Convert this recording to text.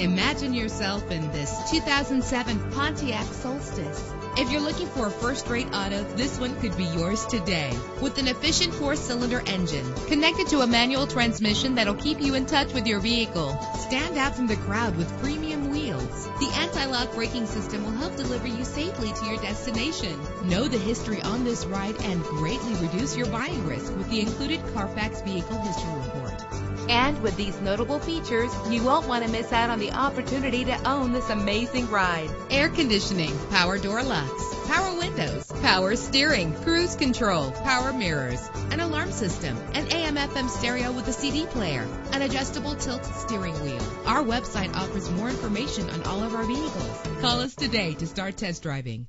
Imagine yourself in this 2007 Pontiac Solstice. If you're looking for a first-rate auto, this one could be yours today. With an efficient four-cylinder engine connected to a manual transmission that'll keep you in touch with your vehicle. Stand out from the crowd with premium wheels. The anti-lock braking system will help deliver you safely to your destination. Know the history on this ride and greatly reduce your buying risk with the included Carfax Vehicle History Report. And with these notable features, you won't want to miss out on the opportunity to own this amazing ride. Air conditioning, power door locks, power windows, power steering, cruise control, power mirrors, an alarm system, an AM FM stereo with a CD player, an adjustable tilt steering wheel. Our website offers more information on all of our vehicles. Call us today to start test driving.